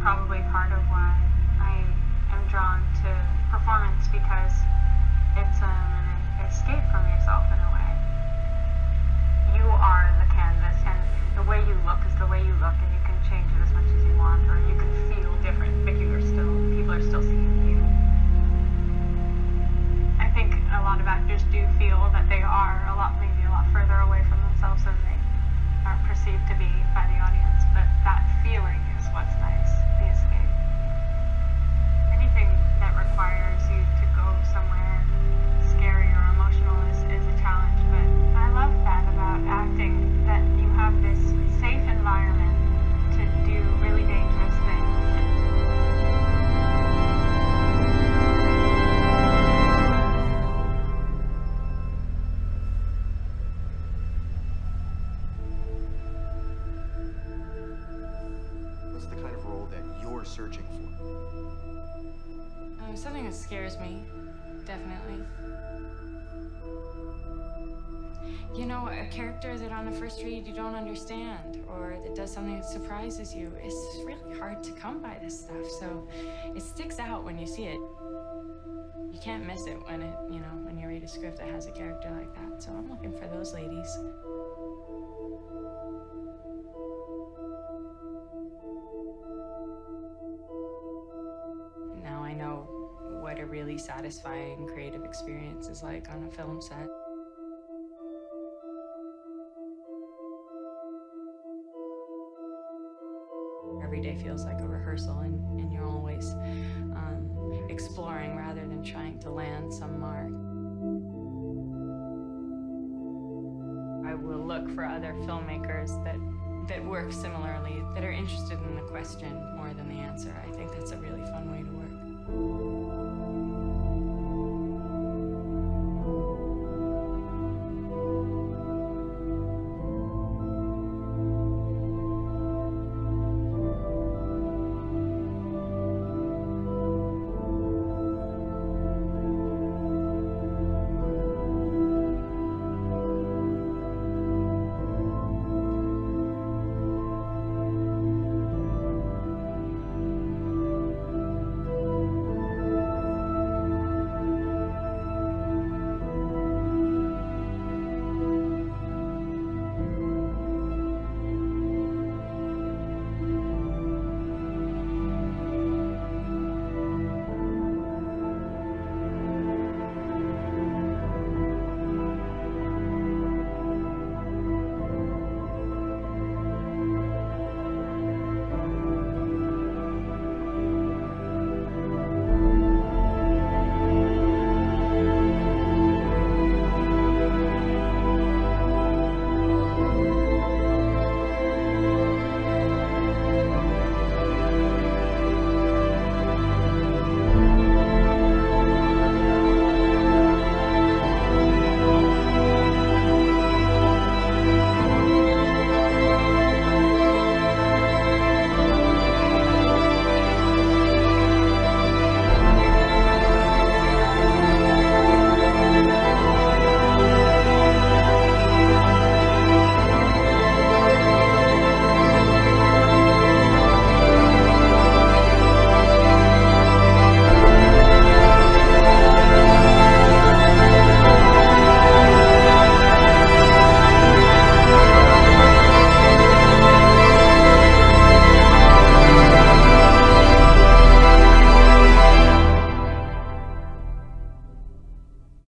probably part of why I am drawn to performance because it's um, you're searching for? Um, something that scares me, definitely. You know, a character that on the first read you don't understand, or that does something that surprises you. It's really hard to come by this stuff, so it sticks out when you see it. You can't miss it when it, you know, when you read a script that has a character like that. So I'm looking for those ladies. Really satisfying creative experience is like on a film set. Every day feels like a rehearsal, and, and you're always um, exploring rather than trying to land some mark. I will look for other filmmakers that, that work similarly, that are interested in the question more than the answer. I think that's a really fun way to work.